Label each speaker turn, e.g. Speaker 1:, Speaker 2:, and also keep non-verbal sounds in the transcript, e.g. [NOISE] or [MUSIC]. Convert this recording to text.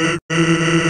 Speaker 1: Mm-hmm. [LAUGHS]